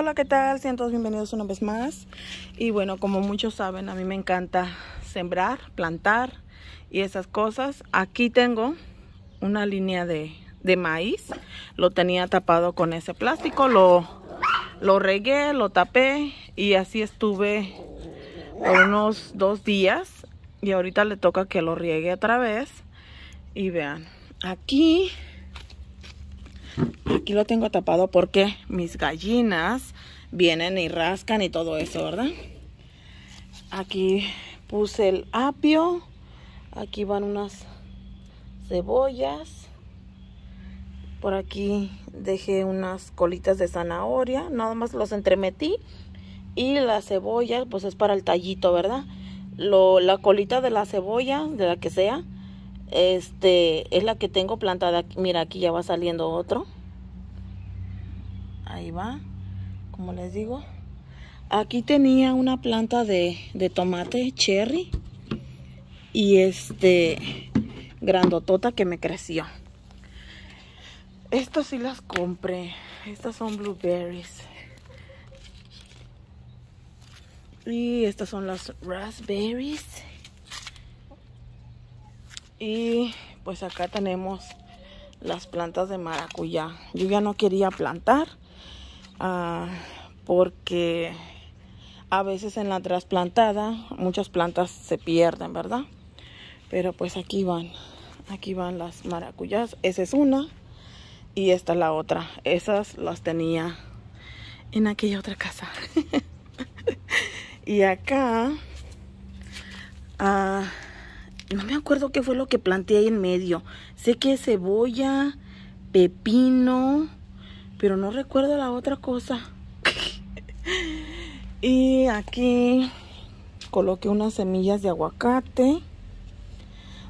Hola, ¿qué tal? Sean todos bienvenidos una vez más. Y bueno, como muchos saben, a mí me encanta sembrar, plantar y esas cosas. Aquí tengo una línea de, de maíz. Lo tenía tapado con ese plástico. Lo, lo regué, lo tapé y así estuve unos dos días. Y ahorita le toca que lo riegue otra vez. Y vean, aquí Aquí lo tengo tapado porque mis gallinas vienen y rascan y todo eso, ¿verdad? Aquí puse el apio. Aquí van unas cebollas. Por aquí dejé unas colitas de zanahoria. Nada más los entremetí. Y la cebolla, pues es para el tallito, ¿verdad? Lo, la colita de la cebolla, de la que sea, este es la que tengo plantada. Mira, aquí ya va saliendo otro. Ahí va como les digo. Aquí tenía una planta de, tomate cherry y este grandotota que me creció. Estas sí las compré. Estas son blueberries. Y estas son las raspberries y pues acá tenemos las plantas de maracuyá yo ya no quería plantar Ah, porque a veces en la trasplantada muchas plantas se pierden, ¿verdad? Pero pues aquí van, aquí van las maracuyas. Esa es una y esta es la otra. Esas las tenía en aquella otra casa. y acá, ah, no me acuerdo qué fue lo que planté ahí en medio. Sé que cebolla, pepino pero no recuerdo la otra cosa. y aquí coloqué unas semillas de aguacate,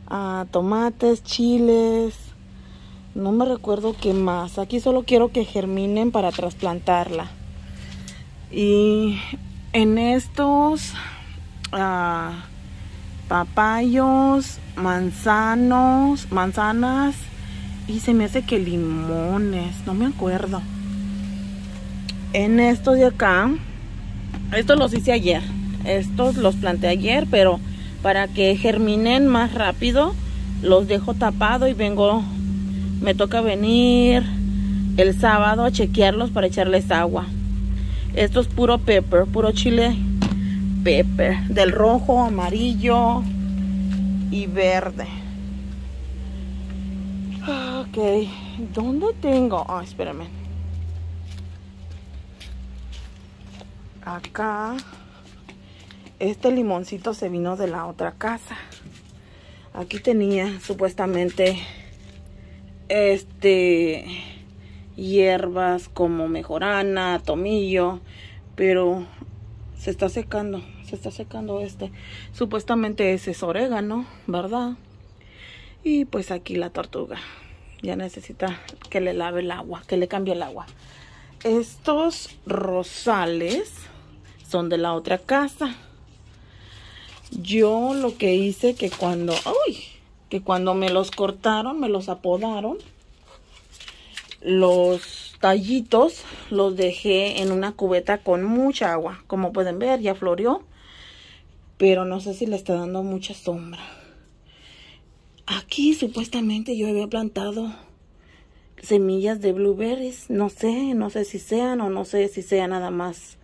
ah, tomates, chiles, no me recuerdo qué más. Aquí solo quiero que germinen para trasplantarla. Y en estos ah, papayos, manzanos, manzanas, y se me hace que limones, no me acuerdo. En estos de acá, estos los hice ayer. Estos los planté ayer, pero para que germinen más rápido, los dejo tapado y vengo, me toca venir el sábado a chequearlos para echarles agua. Esto es puro pepper, puro chile pepper, del rojo, amarillo y verde. Ok, ¿dónde tengo? Ah, espérame. Acá. Este limoncito se vino de la otra casa. Aquí tenía supuestamente este hierbas como mejorana, tomillo, pero se está secando, se está secando este. Supuestamente ese es orégano, ¿verdad? Y pues aquí la tortuga. Ya necesita que le lave el agua, que le cambie el agua. Estos rosales son de la otra casa. Yo lo que hice que cuando, uy, que cuando me los cortaron, me los apodaron, los tallitos los dejé en una cubeta con mucha agua. Como pueden ver, ya floreó, pero no sé si le está dando mucha sombra. Aquí supuestamente yo había plantado semillas de blueberries. No sé, no sé si sean o no sé si sea nada más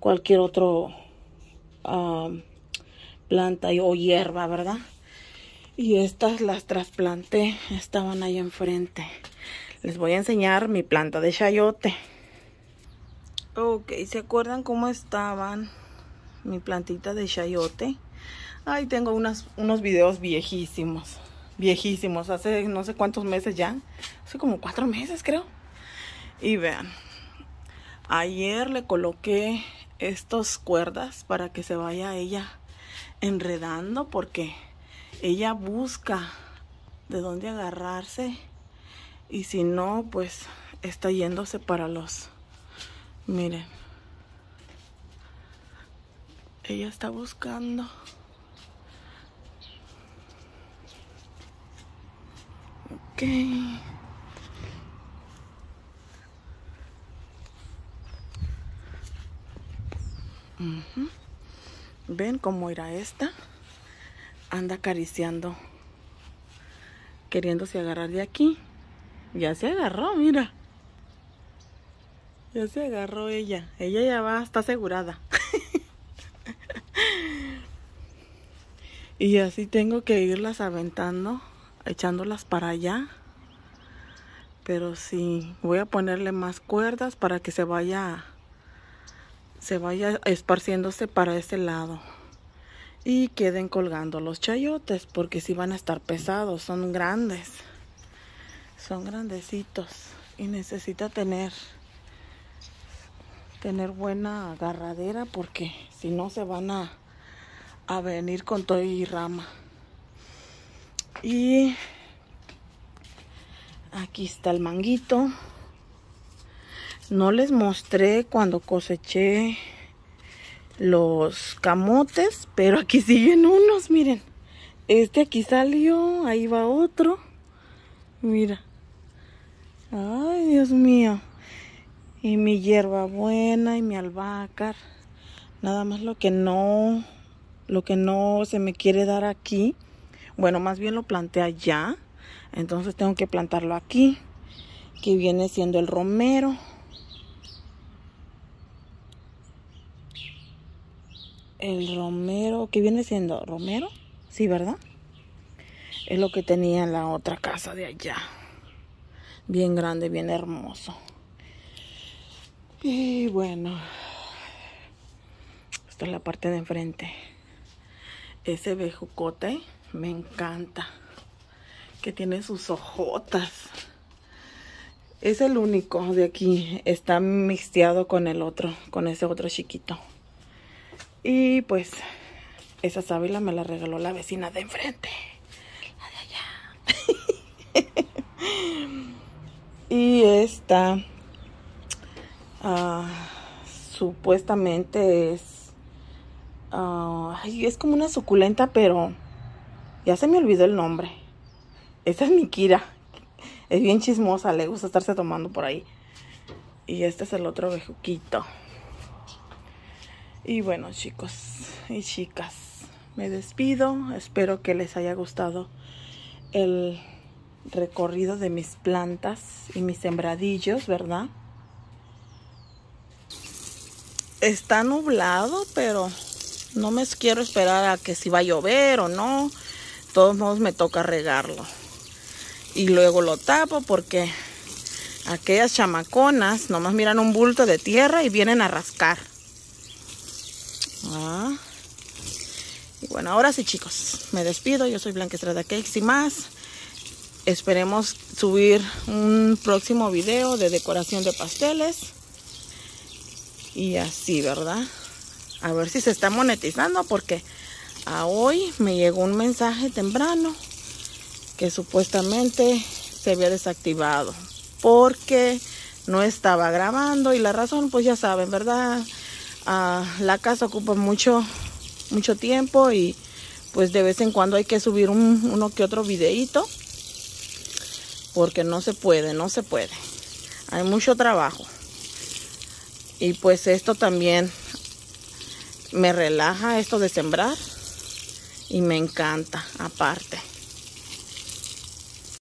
cualquier otro um, planta o hierba, ¿verdad? Y estas las trasplanté, estaban ahí enfrente. Les voy a enseñar mi planta de chayote. Ok, ¿se acuerdan cómo estaban mi plantita de chayote? Ay, tengo unos videos viejísimos. Viejísimos. Hace no sé cuántos meses ya. Hace como cuatro meses creo. Y vean. Ayer le coloqué estas cuerdas para que se vaya ella enredando porque ella busca de dónde agarrarse y si no pues está yéndose para los miren. Ella está buscando. Ven cómo irá esta anda acariciando queriéndose agarrar de aquí ya se agarró mira. Ya se agarró ella. Ella ya va está asegurada. Y así tengo que irlas aventando echándolas para allá. Pero sí voy a ponerle más cuerdas para que se vaya se vaya esparciéndose para ese lado. Y queden colgando los chayotes porque si van a estar pesados son grandes son grandecitos y necesita tener tener buena agarradera porque si no se van a, a venir con todo y rama y Aquí está el manguito. No les mostré cuando coseché los camotes, pero aquí siguen unos, miren. Este aquí salió, ahí va otro. Mira. Ay, Dios mío. Y mi hierba buena y mi albahaca. Nada más lo que no, lo que no se me quiere dar aquí. Bueno, más bien lo planté allá entonces tengo que plantarlo aquí, que viene siendo el romero. El romero, que viene siendo romero, sí, ¿verdad? Es lo que tenía en la otra casa de allá. Bien grande, bien hermoso. Y bueno, esta es la parte de enfrente. Ese bejucote me encanta que tiene sus ojotas. Es el único de aquí. Está mixteado con el otro, con ese otro chiquito. Y pues, esa sábila me la regaló la vecina de enfrente. La de allá. Y esta, uh, supuestamente es... Uh, es como una suculenta, pero ya se me olvidó el nombre. Esta es mi Kira. Es bien chismosa, le gusta estarse tomando por ahí. Y este es el otro bejuquito. Y bueno, chicos y chicas, me despido. Espero que les haya gustado el recorrido de mis plantas y mis sembradillos, ¿verdad? Está nublado, pero no me quiero esperar a que si va a llover o no. De todos modos me toca regarlo y luego lo tapo porque aquellas chamaconas nomás miran un bulto de tierra y vienen a rascar. Ah. Y bueno, ahora sí chicos, me despido. Yo soy Blanca Estrada Cakes y más. Esperemos subir un próximo video de decoración de pasteles. Y así, ¿verdad? A ver si se está monetizando porque a hoy me llegó un mensaje temprano que supuestamente se había desactivado porque no estaba grabando y la razón pues ya saben, ¿verdad? Ah, la casa ocupa mucho, mucho tiempo y pues de vez en cuando hay que subir uno que otro videito porque no se puede, no se puede. Hay mucho trabajo. Y pues esto también me relaja, esto de sembrar. Y me encanta, aparte.